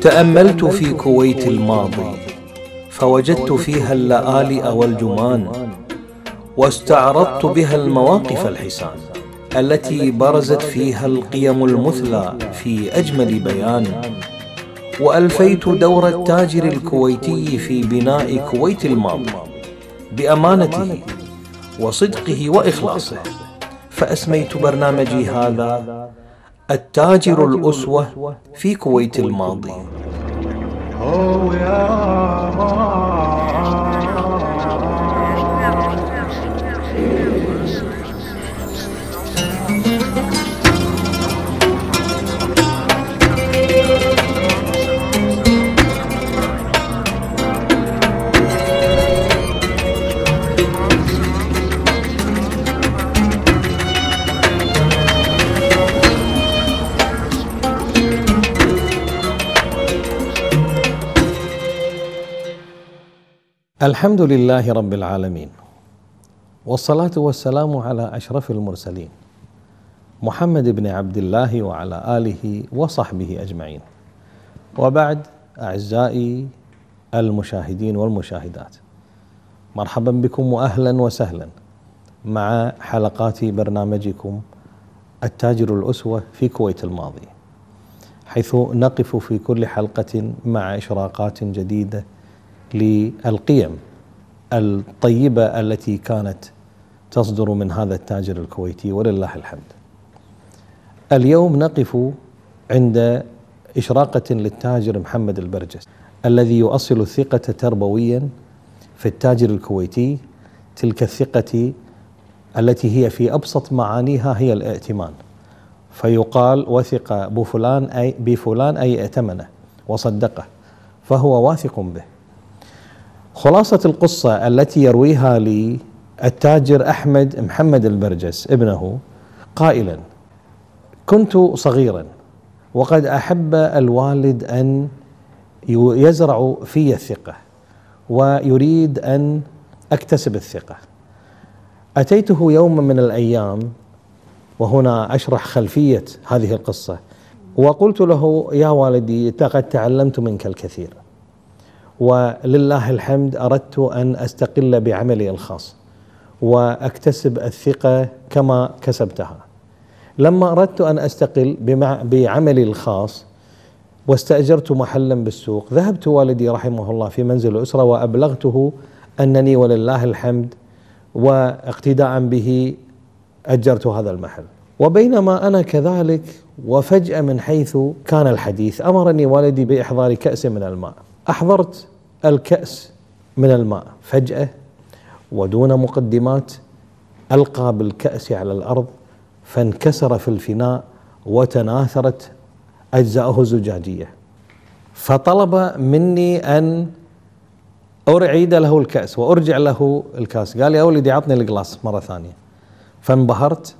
تأملت في كويت الماضي فوجدت فيها اللآلئ والجمان واستعرضت بها المواقف الحسان التي برزت فيها القيم المثلى في أجمل بيان. وألفيت دور التاجر الكويتي في بناء كويت الماضي بأمانته وصدقه وإخلاصه فأسميت برنامجي هذا التاجر الأسوة في كويت الماضي. الحمد لله رب العالمين والصلاة والسلام على أشرف المرسلين محمد بن عبد الله وعلى آله وصحبه أجمعين. وبعد أعزائي المشاهدين والمشاهدات مرحبا بكم وأهلا وسهلا مع حلقات برنامجكم التاجر الأسوة في كويت الماضي حيث نقف في كل حلقة مع إشراقات جديدة للقيم الطيبة التي كانت تصدر من هذا التاجر الكويتي ولله الحمد. اليوم نقف عند إشراقة للتاجر محمد البرجس الذي يؤصل الثقة تربويا في التاجر الكويتي تلك الثقة التي هي في أبسط معانيها هي الائتمان. فيقال وثق بفلان اي بفلان أي ائتمنه وصدقه فهو واثق به. خلاصة القصة التي يرويها لي التاجر أحمد محمد البرجس ابنه قائلا كنت صغيرا وقد أحب الوالد أن يزرع في الثقة ويريد أن أكتسب الثقة. أتيته يوما من الأيام وهنا أشرح خلفية هذه القصة وقلت له يا والدي لقد تعلمت منك الكثير. ولله الحمد أردت أن أستقل بعملي الخاص وأكتسب الثقة كما كسبتها. لما أردت أن أستقل بعملي الخاص واستأجرت محلا بالسوق، ذهبت والدي رحمه الله في منزل الأسرة وأبلغته أنني ولله الحمد واقتداء به أجرت هذا المحل. وبينما أنا كذلك وفجأة من حيث كان الحديث أمرني والدي بإحضار كأس من الماء. أحضرت الكأس من الماء فجأة ودون مقدمات ألقى بالكأس على الأرض فانكسر في الفناء وتناثرت أجزاؤه الزجاجية. فطلب مني أن أعيد له الكأس وأرجع له الكأس. قال يا ولدي أعطني الجلاس مرة ثانية. فانبهرت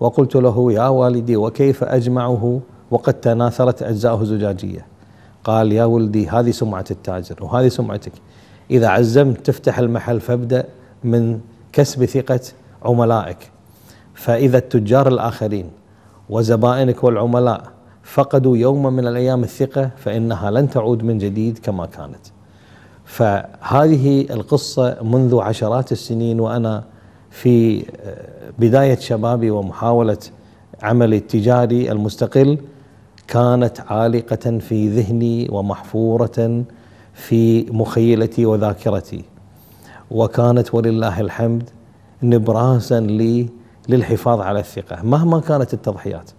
وقلت له يا والدي وكيف أجمعه وقد تناثرت أجزاؤه الزجاجية. قال يا ولدي هذه سمعة التاجر وهذه سمعتك. إذا عزمت تفتح المحل فابدأ من كسب ثقة عملائك. فإذا التجار الآخرين وزبائنك والعملاء فقدوا يوما من الأيام الثقة فإنها لن تعود من جديد كما كانت. فهذه القصة منذ عشرات السنين وأنا في بداية شبابي ومحاولة عملي التجاري المستقل كانت عالقة في ذهني ومحفورة في مخيلتي وذاكرتي. وكانت ولله الحمد نبراسا لي للحفاظ على الثقة. مهما كانت التضحيات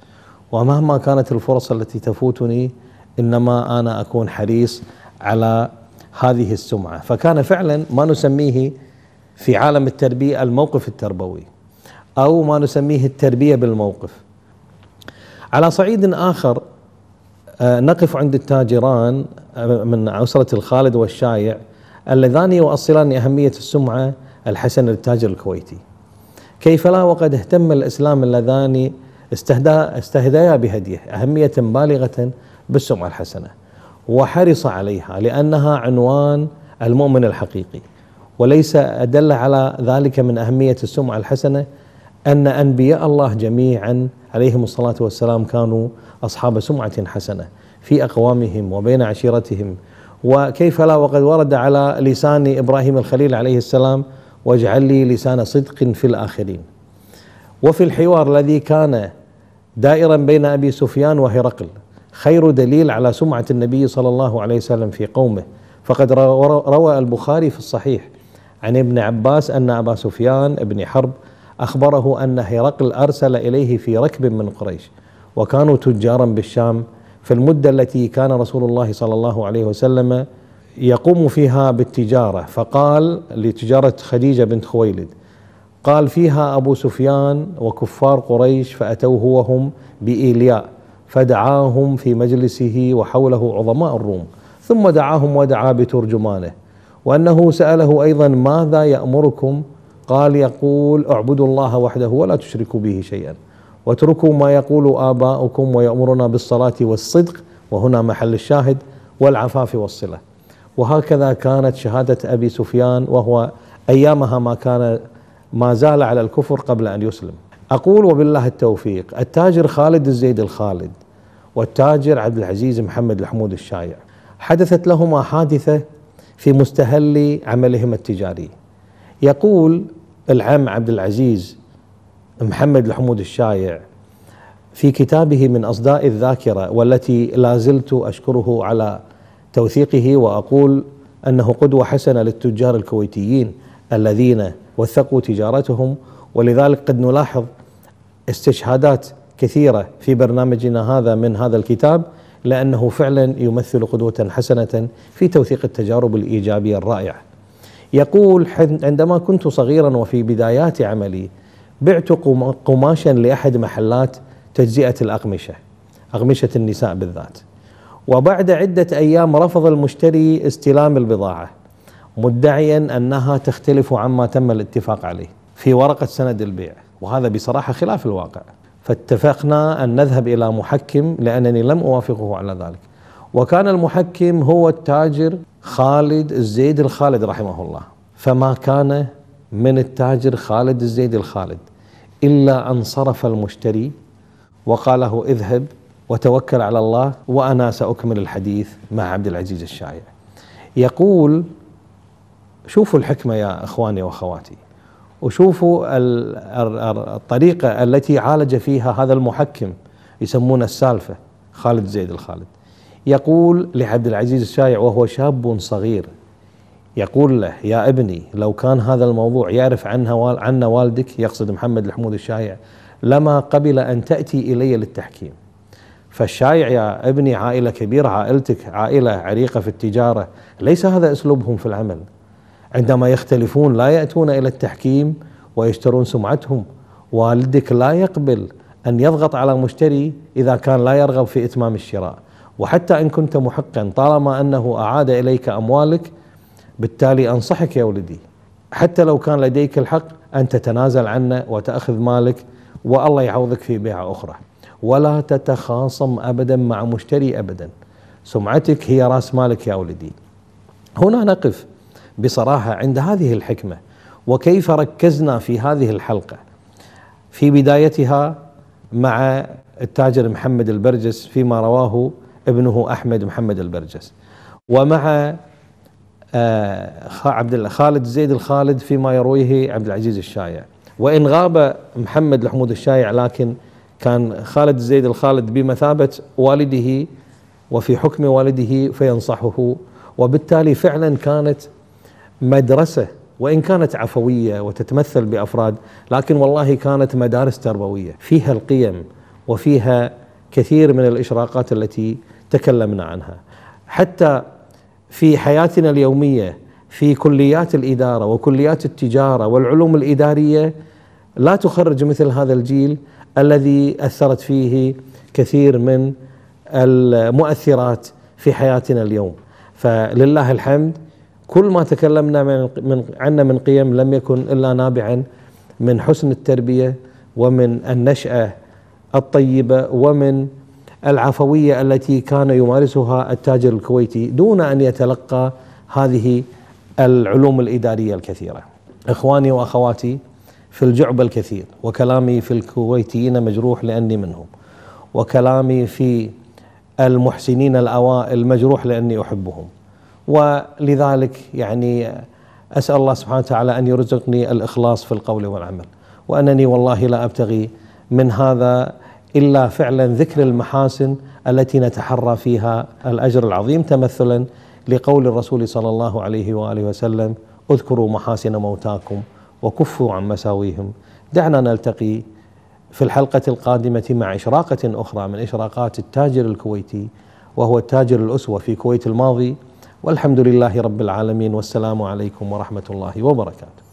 ومهما كانت الفرص التي تفوتني إنما أنا أكون حريص على هذه السمعة. فكان فعلا ما نسميه في عالم التربية الموقف التربوي أو ما نسميه التربية بالموقف. على صعيد آه، نقف عند التاجران آه، من أسرة الخالد والشايع اللذان يؤصلان أهمية السمعة الحسنة للتاجر الكويتي. كيف لا؟ وقد اهتم الإسلام اللذان استهدايا بهديه أهمية بالغة بالسمعة الحسنة وحرص عليها لأنها عنوان المؤمن الحقيقي. وليس أدل على ذلك من أهمية السمعة الحسنة أن أنبياء الله جميعا عليهم الصلاة والسلام كانوا أصحاب سمعة حسنة في أقوامهم وبين عشيرتهم وكيف لا وقد ورد على لسان إبراهيم الخليل عليه السلام واجعل لي لسان صدق في الآخرين. وفي الحوار الذي كان دائرا بين أبي سفيان وهرقل خير دليل على سمعة النبي صلى الله عليه وسلم في قومه فقد روى البخاري في الصحيح عن ابن عباس أن أبا سفيان بن حرب أخبره أن هرقل أرسل إليه في ركب من قريش وكانوا تجارا بالشام في المدة التي كان رسول الله صلى الله عليه وسلم يقوم فيها بالتجارة. فقال لتجارة خديجة بنت خويلد قال فيها أبو سفيان وكفار قريش فأتوه وهم بإيلياء فدعاهم في مجلسه وحوله عظماء الروم ثم دعاهم ودعا بترجمانه. وأنه سأله أيضا ماذا يأمركم قال يقول اعبدوا الله وحده ولا تشركوا به شيئا. واتركوا ما يقول آباؤكم ويأمرنا بالصلاة والصدق وهنا محل الشاهد والعفاف والصلة. وهكذا كانت شهادة أبي سفيان وهو أيامها ما كان ما زال على الكفر قبل أن يسلم. أقول وبالله التوفيق التاجر خالد الزيد الخالد والتاجر عبد العزيز محمد الحمود الشايع حدثت لهما حادثة في مستهل عملهما التجاري. يقول العم عبد العزيز محمد الحمود الشايع في كتابه من أصداء الذاكرة والتي لا زلت أشكره على توثيقه وأقول أنه قدوة حسنة للتجار الكويتيين الذين وثقوا تجارتهم ولذلك قد نلاحظ استشهادات كثيرة في برنامجنا هذا من هذا الكتاب لأنه فعلا يمثل قدوة حسنة في توثيق التجارب الإيجابية الرائعة. يقول عندما كنت صغيرا وفي بدايات عملي بعت قماشا لأحد محلات تجزئة الأقمشة أقمشة النساء بالذات. وبعد عدة أيام رفض المشتري استلام البضاعة مدعيا أنها تختلف عما تم الاتفاق عليه في ورقة سند البيع. وهذا بصراحة خلاف الواقع. فاتفقنا أن نذهب إلى محكم لأنني لم أوافقه على ذلك. وكان المحكم هو التاجر خالد الزيد الخالد رحمه الله. فما كان من التاجر خالد الزيد الخالد إلا أن صرف المشتري وقال له اذهب وتوكل على الله وأنا سأكمل الحديث مع عبد العزيز الشايع. يقول شوفوا الحكمة يا أخواني وأخواتي وشوفوا الطريقة التي عالج فيها هذا المحكم يسمونه السالفة خالد زيد الخالد. يقول لعبد العزيز الشايع وهو شاب صغير يقول له يا ابني لو كان هذا الموضوع يعرف عنها عنا والدك يقصد محمد الحمود الشايع لما قبل أن تأتي إلي للتحكيم. فالشايع يا ابني عائلة كبيرة عائلتك عائلة عريقة في التجارة ليس هذا أسلوبهم في العمل. عندما يختلفون لا يأتون إلى التحكيم ويشترون سمعتهم. والدك لا يقبل أن يضغط على مشتري إذا كان لا يرغب في إتمام الشراء. وحتى إن كنت محقا طالما أنه أعاد إليك أموالك بالتالي أنصحك يا ولدي. حتى لو كان لديك الحق أن تتنازل عنه وتأخذ مالك والله يعوضك في بيعة أخرى. ولا تتخاصم ابدا مع مشتري ابدا. سمعتك هي رأس مالك يا ولدي. هنا نقف بصراحة عند هذه الحكمة. وكيف ركزنا في هذه الحلقة؟ في بدايتها مع التاجر محمد البرجس فيما رواه ابنه أحمد محمد البرجس. ومع آه، عبد خالد زيد الخالد فيما يرويه عبد العزيز الشايع. وإن غاب محمد الحمود الشايع لكن كان خالد زيد الخالد بمثابة والده وفي حكم والده فينصحه. وبالتالي فعلا كانت مدرسة وإن كانت عفوية وتتمثل بأفراد لكن والله كانت مدارس تربوية. فيها القيم وفيها كثير من الإشراقات التي تكلمنا عنها. حتى في حياتنا اليومية في كليات الإدارة وكليات التجارة والعلوم الإدارية لا تخرج مثل هذا الجيل الذي أثرت فيه كثير من المؤثرات في حياتنا اليوم. فلله الحمد كل ما تكلمنا من من عنه من قيم لم يكن إلا نابعا من حسن التربية ومن النشأة الطيبة ومن العفوية التي كان يمارسها التاجر الكويتي دون أن يتلقى هذه العلوم الإدارية الكثيرة. إخواني وأخواتي في الجعب الكثير وكلامي في الكويتيين مجروح لأني منهم. وكلامي في المحسنين الأوائل مجروح لأني أحبهم ولذلك يعني أسأل الله سبحانه وتعالى أن يرزقني الإخلاص في القول والعمل وأنني والله لا أبتغي من هذا إلا فعلا ذكر المحاسن التي نتحرى فيها الأجر العظيم تمثلا لقول الرسول صلى الله عليه وآله وسلم اذكروا محاسن موتاكم وكفوا عن مساويهم. دعنا نلتقي في الحلقة القادمة مع إشراقة أخرى من إشراقات التاجر الكويتي وهو التاجر الأسوة في كويت الماضي. والحمد لله رب العالمين والسلام عليكم ورحمة الله وبركاته.